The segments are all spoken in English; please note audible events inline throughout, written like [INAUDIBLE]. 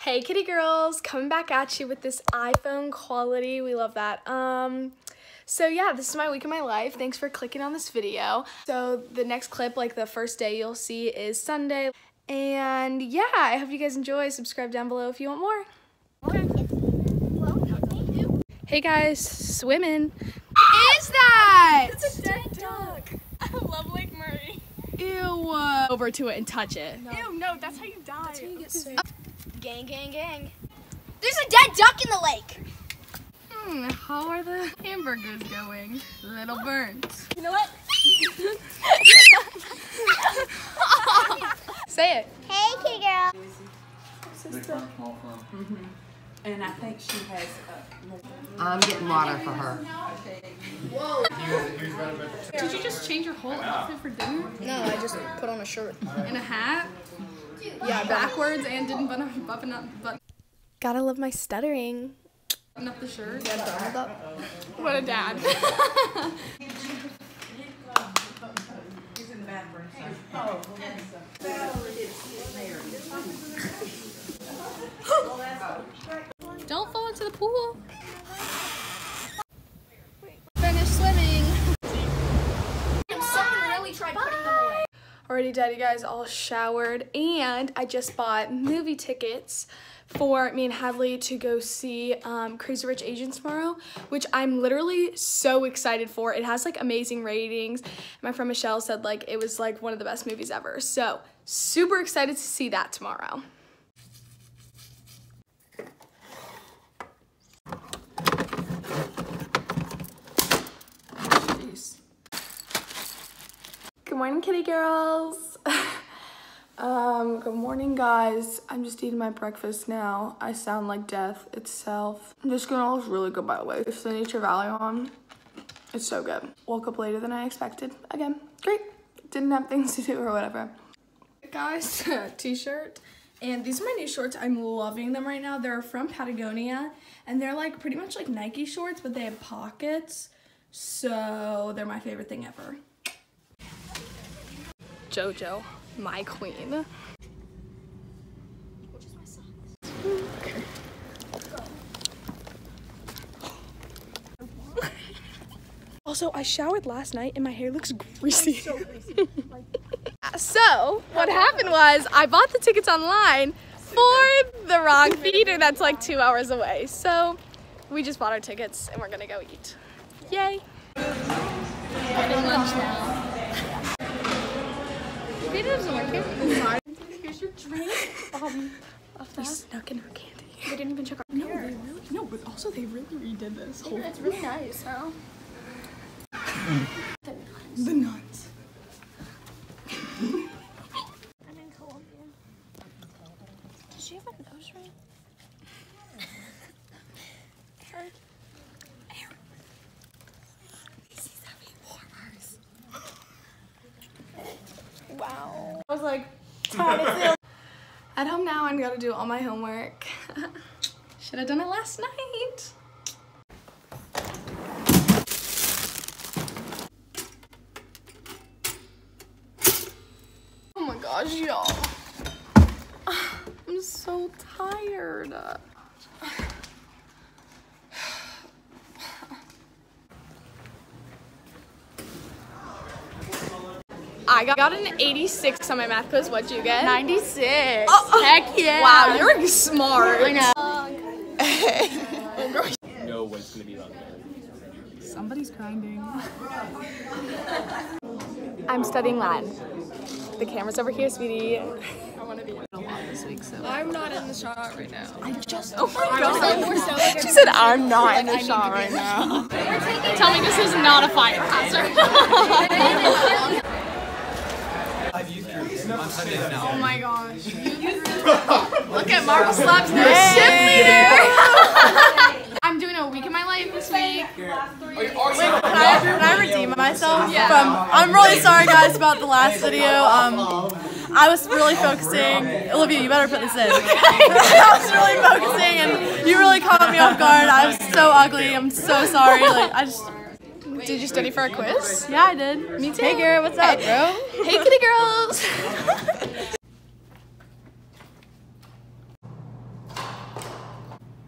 Hey kitty girls, coming back at you with this iPhone quality. We love that. Um so yeah, this is my week of my life. Thanks for clicking on this video. So the next clip, like the first day you'll see is Sunday. And yeah, I hope you guys enjoy. Subscribe down below if you want more. Hey guys, swimming. Is that? It's a dead duck. [LAUGHS] I love Lake Murray. Ew. Over to it and touch it. Ew, no, that's how you die. Gang, gang, gang. There's a dead duck in the lake. Hmm, how are the hamburgers going? Little burns. You know what? [LAUGHS] [LAUGHS] Say it. Hey, kitty girl. And I think she has, uh, I'm getting water for her. Did you just change your whole outfit for dinner? No, I just put on a shirt. And a hat? Yeah, Backwards and didn't button up, button up, button Gotta love my stuttering. up the shirt? Hold up. What a dad. [LAUGHS] Into the pool. Finished swimming. Really tried putting them away. Already done, you guys all showered, and I just bought movie tickets for me and Hadley to go see um, Crazy Rich Asians tomorrow, which I'm literally so excited for. It has like amazing ratings. My friend Michelle said like it was like one of the best movies ever. So super excited to see that tomorrow. Morning, kitty girls. [LAUGHS] um, good morning, guys. I'm just eating my breakfast now. I sound like death itself. This granola is really good, by the way. It's the Nature Valley on. It's so good. Woke up later than I expected. Again, great. Didn't have things to do or whatever. Guys, [LAUGHS] t-shirt. And these are my new shorts. I'm loving them right now. They're from Patagonia. And they're like pretty much like Nike shorts, but they have pockets. So they're my favorite thing ever. Jojo, my queen. [LAUGHS] Also, I showered last night and my hair looks greasy. [LAUGHS] so, what happened was I bought the tickets online for the wrong theater that's like two hours away. So, we just bought our tickets and we're gonna go eat. Yay! Getting lunch now. Maybe it doesn't work here. Here's your drink. Um, They snuck in our candy. they didn't even check our No, they really, no, but also they really redid this whole It's really nice, huh? the nuts. [LAUGHS] I'm in Colombia. Does she have a nose ring? Aaron. Aaron. He's having horrors. Wow. I was like, at home now, I'm gonna do all my homework. Should have done it last night. Oh my gosh, y'all. I'm so tired. I got an 86 on my math quiz. What'd you get? 96. Oh, oh. Heck yeah. Wow, you're smart. I know. know what's gonna be on there. Somebody's grinding. [LAUGHS] I'm studying Latin. The camera's over here, sweetie. I want to be in a lot this week, so. I'm not in the shot right now. I just. Oh my god. She said I'm not in the shot right now. Tell me this is not a fire hazard. [LAUGHS] Oh my gosh. [LAUGHS] Look at Marvel Slaps, the ship leader. [LAUGHS] I'm doing a week of my life this week. Can I, can I redeem myself? Yeah. From, I'm really sorry, guys, about the last video. Um, I was really focusing. Olivia, you better put this in. [LAUGHS] I was really focusing, and you really caught me off guard. I was so ugly. I'm so sorry. Like, I just. Did you study for a quiz? Yeah, I did. Me too. Hey, Garrett, what's up, bro? [LAUGHS] Hey, kitty girls. [LAUGHS]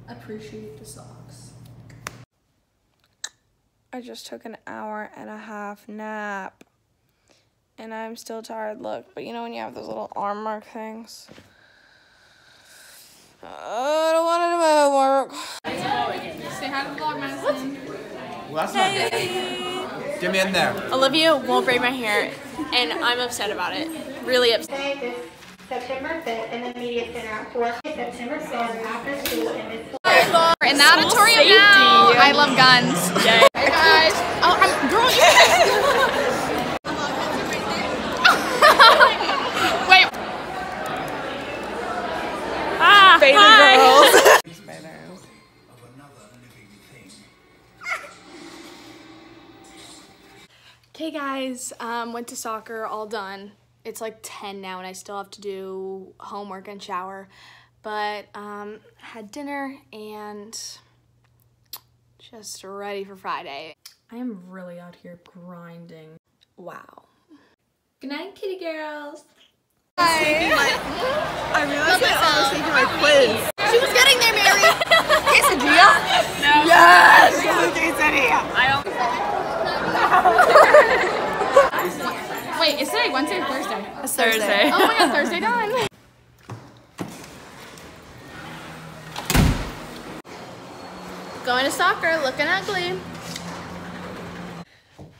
Appreciate the socks. I just took an hour and a half nap. And I'm still tired, look. But you know when you have those little arm mark things? I don't want to do my homework. Say hi to vlog, Madison. Well, that's not good. Get me in there. Olivia won't braid my hair, and I'm upset about it. Really upset. Today is September 5th in the Media Center for September 5th after school in Miss in the auditorium now. I love guns. Guys, um, went to soccer, all done. It's like 10 now, and I still have to do homework and shower. But um, had dinner and just ready for Friday. I am really out here grinding. Wow. Good night, kitty girls. [LAUGHS] I realized I was taking my quiz. She was getting there, Mary. Wait, is today Wednesday or Thursday? Thursday. Oh my god, Thursday done. [LAUGHS] Going to soccer, looking ugly.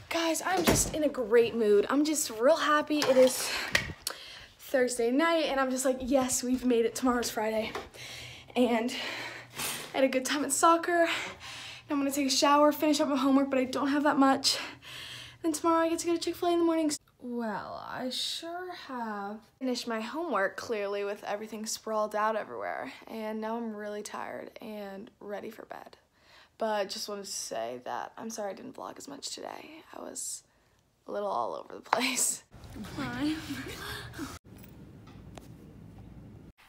Guys, I'm just in a great mood. I'm just real happy. It is Thursday night, and I'm just like, yes, we've made it. Tomorrow's Friday. And I had a good time at soccer. I'm gonna take a shower, finish up my homework, but I don't have that much. Then tomorrow I get to go to Chick-fil-A in the mornings. Well, I sure have finished my homework clearly with everything sprawled out everywhere. And now I'm really tired and ready for bed. But just wanted to say that I'm sorry I didn't vlog as much today. I was a little all over the place.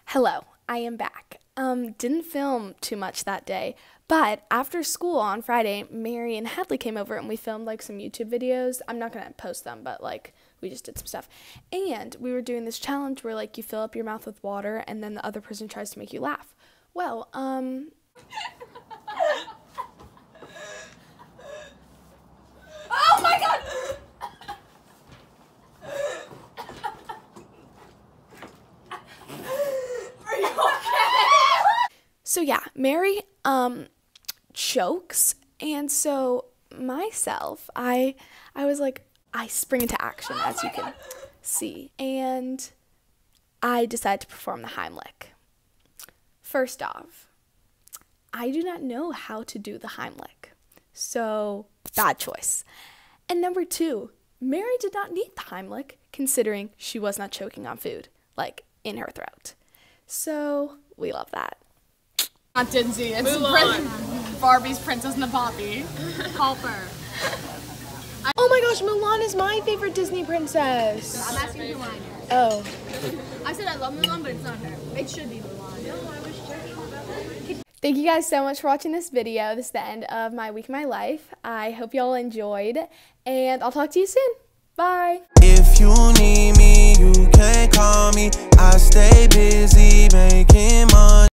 Hello, I am back. Um, didn't film too much that day, but after school on Friday, Mary and Hadley came over and we filmed like some YouTube videos. I'm not gonna post them, but like we just did some stuff. And we were doing this challenge where like you fill up your mouth with water and then the other person tries to make you laugh. Well, um, So yeah, Mary um chokes and so myself, I I was like I spring into action as you can see and I decided to perform the Heimlich. First off, I do not know how to do the Heimlich. So, bad choice. And number 2, Mary did not need the Heimlich considering she was not choking on food like in her throat. So, we love that. Not Dinsey. It's Prin- Barbie's Princess and the Poppy. Helper. Oh my gosh, Mulan is my favorite Disney princess. I'm asking who mine is. Oh. I said I love Mulan, but it's not her. It should be Mulan. No, I was joking. Thank you guys so much for watching this video. This is the end of my week of my life. I hope y'all enjoyed, and I'll talk to you soon. Bye. If you need me, you can call me. I stay busy making money.